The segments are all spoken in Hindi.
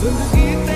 Zindagi te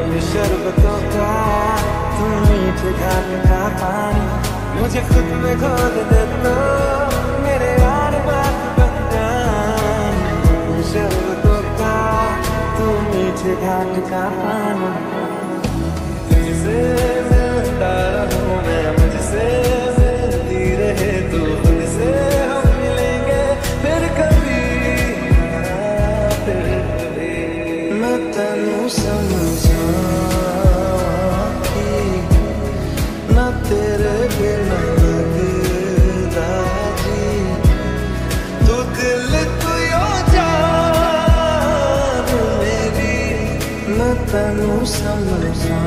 रंग शरबतों का तू मीठे घाट का पानी। मुझे खुद में खोद दे तो मेरे यार बात बन जाए शरबतों का मीठे घाट का पानी। तुझसे मिलता रहूँ मैं, मुझसे मिलती रहे तू खुद से हम मिलेंगे, फिर कभी फिर कभी मैं तेनू समझा तेनू समझा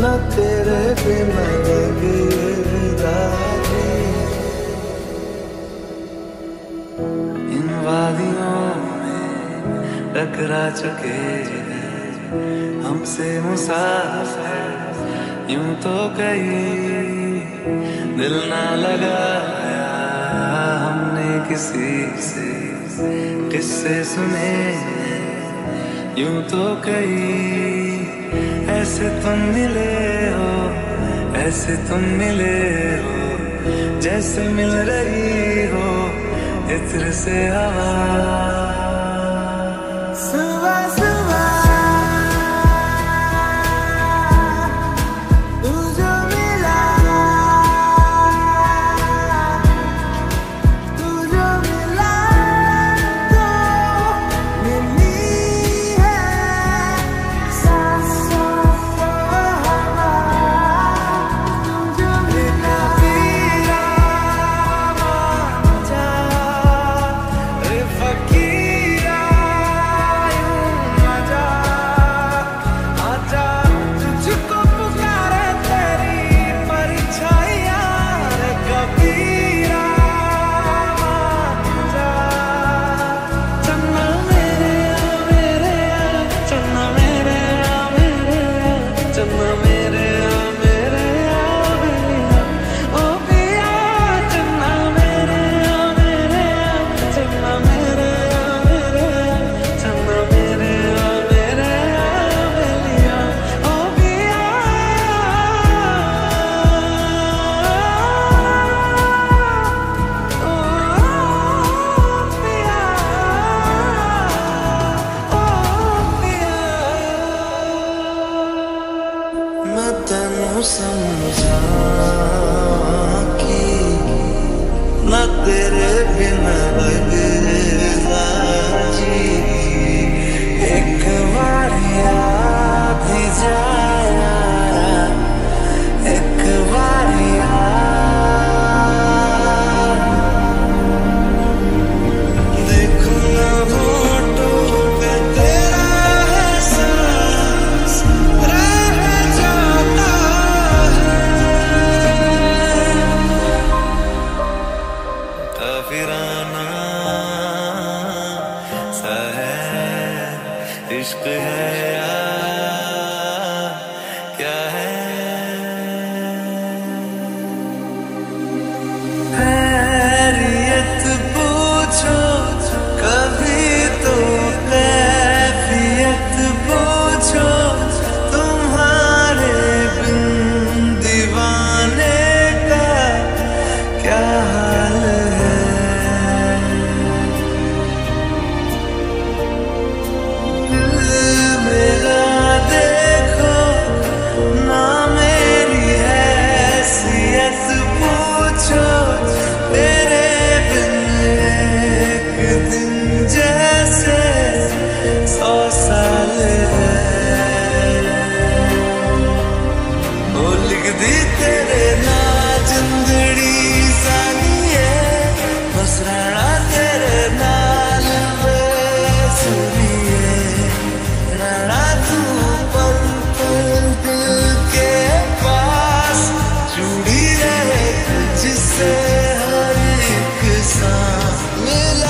ना तेरे बिना इन वादियों में टकरा चुके हमसे मुसाफिर यूँ तो कहीं दिल ना लगाया हमने किसी से। किस्से सुने यूँ तो कई ऐसे तुम मिले हो, ऐसे तुम मिले हो, जैसे मिल रही हो, इत्र से हवा एक बार याद ही एक सा मिला